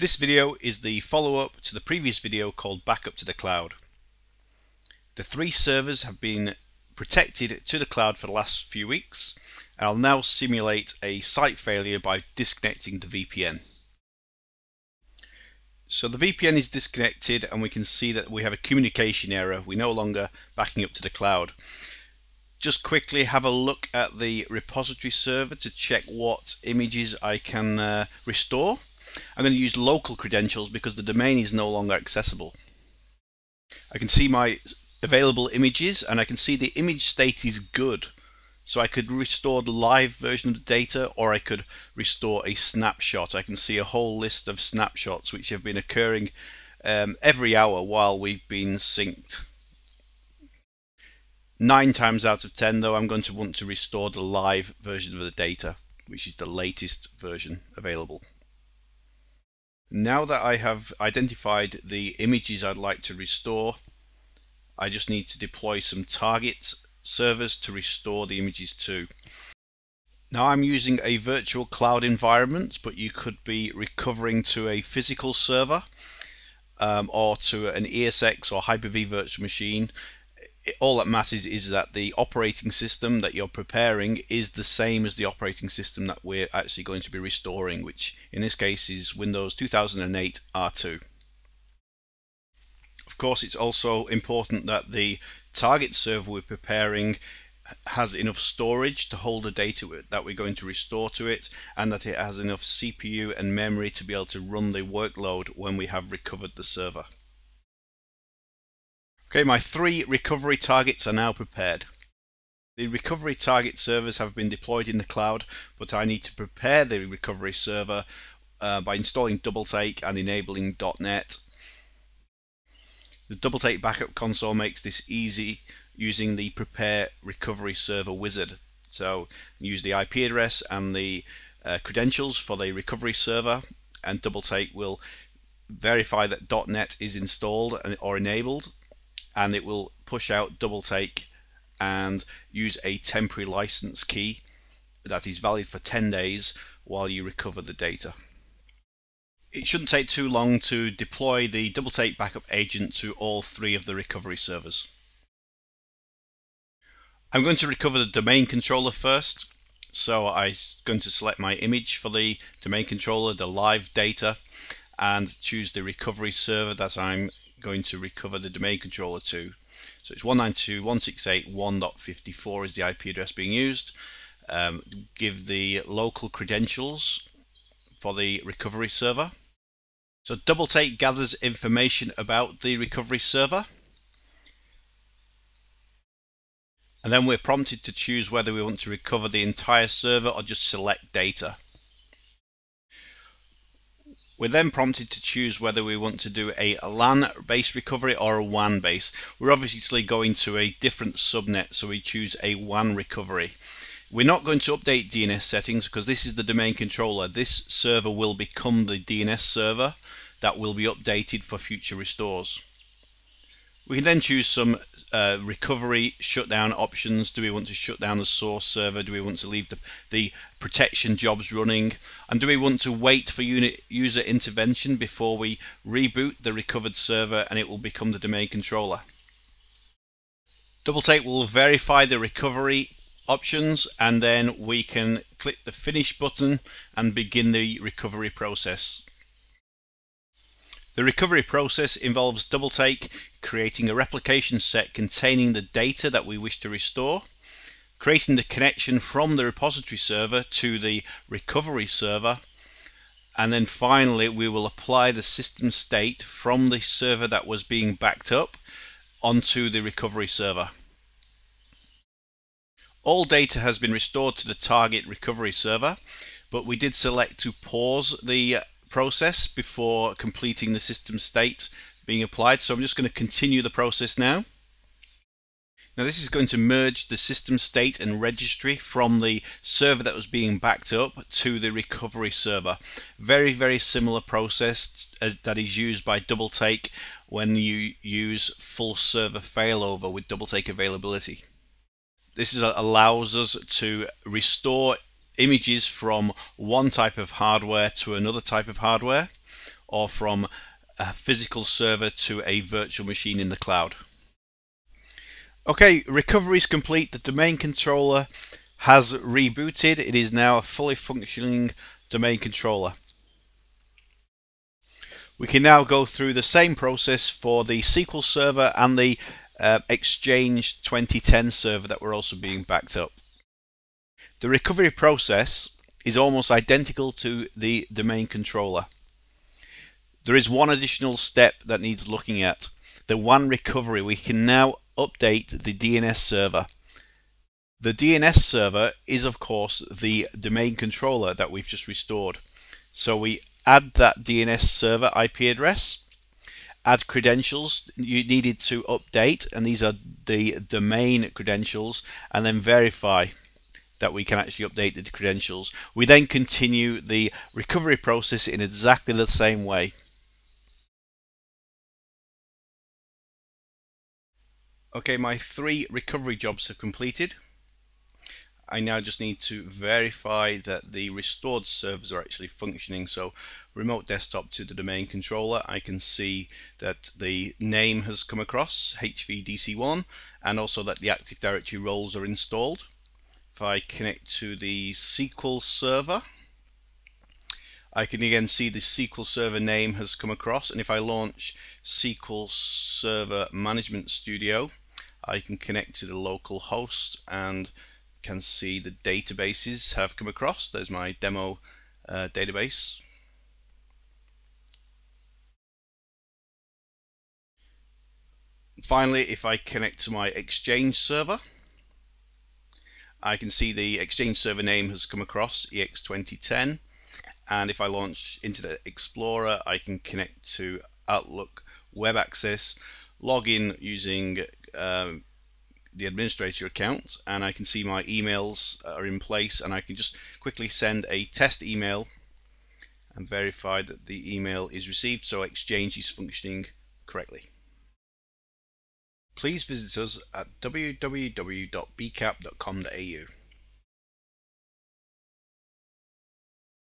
This video is the follow-up to the previous video called Backup to the Cloud. The three servers have been protected to the cloud for the last few weeks. I'll now simulate a site failure by disconnecting the VPN. So the VPN is disconnected and we can see that we have a communication error. We're no longer backing up to the cloud. Just quickly have a look at the repository server to check what images I can uh, restore. I'm going to use local credentials because the domain is no longer accessible. I can see my available images and I can see the image state is good. So I could restore the live version of the data or I could restore a snapshot. I can see a whole list of snapshots which have been occurring um, every hour while we've been synced. Nine times out of ten though I'm going to want to restore the live version of the data which is the latest version available. Now that I have identified the images I'd like to restore, I just need to deploy some target servers to restore the images to. Now I'm using a virtual cloud environment, but you could be recovering to a physical server um, or to an ESX or Hyper-V virtual machine all that matters is that the operating system that you're preparing is the same as the operating system that we're actually going to be restoring, which in this case is Windows 2008 R2. Of course, it's also important that the target server we're preparing has enough storage to hold the data that we're going to restore to it and that it has enough CPU and memory to be able to run the workload when we have recovered the server. Okay, my three recovery targets are now prepared. The recovery target servers have been deployed in the cloud, but I need to prepare the recovery server uh, by installing DoubleTake and enabling .NET. The DoubleTake backup console makes this easy using the prepare recovery server wizard. So use the IP address and the uh, credentials for the recovery server and DoubleTake will verify that .NET is installed or enabled and it will push out DoubleTake and use a temporary license key that is valid for 10 days while you recover the data. It shouldn't take too long to deploy the DoubleTake backup agent to all three of the recovery servers. I'm going to recover the domain controller first. So I'm going to select my image for the domain controller, the live data, and choose the recovery server that I'm going to recover the domain controller to. So it's 192.168.1.54 is the IP address being used. Um, give the local credentials for the recovery server. So DoubleTake gathers information about the recovery server. And then we're prompted to choose whether we want to recover the entire server or just select data. We're then prompted to choose whether we want to do a LAN based recovery or a WAN base. We're obviously going to a different subnet, so we choose a WAN recovery. We're not going to update DNS settings because this is the domain controller. This server will become the DNS server that will be updated for future restores. We can then choose some uh, recovery shutdown options. Do we want to shut down the source server? Do we want to leave the, the protection jobs running? And do we want to wait for unit user intervention before we reboot the recovered server and it will become the domain controller? DoubleTake will verify the recovery options and then we can click the finish button and begin the recovery process. The recovery process involves double take, creating a replication set containing the data that we wish to restore, creating the connection from the repository server to the recovery server, and then finally we will apply the system state from the server that was being backed up onto the recovery server. All data has been restored to the target recovery server, but we did select to pause the process before completing the system state being applied. So I'm just going to continue the process now. Now this is going to merge the system state and registry from the server that was being backed up to the recovery server. Very, very similar process as that is used by DoubleTake when you use full server failover with DoubleTake availability. This is, allows us to restore images from one type of hardware to another type of hardware or from a physical server to a virtual machine in the cloud. Okay, recovery is complete. The domain controller has rebooted. It is now a fully functioning domain controller. We can now go through the same process for the SQL Server and the uh, Exchange 2010 server that were also being backed up. The recovery process is almost identical to the domain controller. There is one additional step that needs looking at. The WAN recovery, we can now update the DNS server. The DNS server is of course the domain controller that we've just restored. So we add that DNS server IP address, add credentials you needed to update, and these are the domain credentials, and then verify that we can actually update the credentials. We then continue the recovery process in exactly the same way. Okay, my three recovery jobs have completed. I now just need to verify that the restored servers are actually functioning. So remote desktop to the domain controller, I can see that the name has come across, HVDC1, and also that the Active Directory roles are installed. If I connect to the SQL server, I can again see the SQL Server name has come across and if I launch SQL Server Management Studio I can connect to the local host and can see the databases have come across. There's my demo uh, database. Finally, if I connect to my Exchange server, I can see the Exchange server name has come across, EX2010. And if I launch Internet Explorer, I can connect to Outlook Web Access, log in using um, the administrator account and I can see my emails are in place and I can just quickly send a test email and verify that the email is received so Exchange is functioning correctly. Please visit us at www.bcap.com.au.